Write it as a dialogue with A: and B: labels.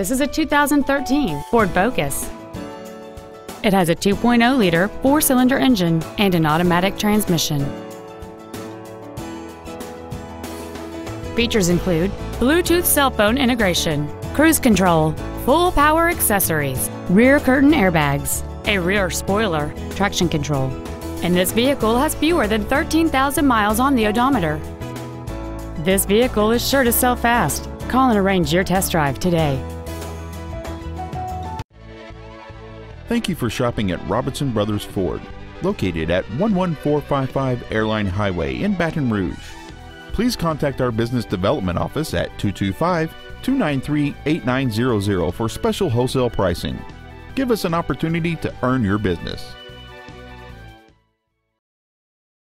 A: This is a 2013 Ford Focus. It has a 2.0-liter four-cylinder engine and an automatic transmission. Features include Bluetooth cell phone integration, cruise control, full power accessories, rear curtain airbags, a rear spoiler, traction control, and this vehicle has fewer than 13,000 miles on the odometer. This vehicle is sure to sell fast. Call and arrange your test drive today.
B: Thank you for shopping at Robinson Brothers Ford, located at 11455 Airline Highway in Baton Rouge. Please contact our business development office at 225 293 8900 for special wholesale pricing. Give us an opportunity to earn your business.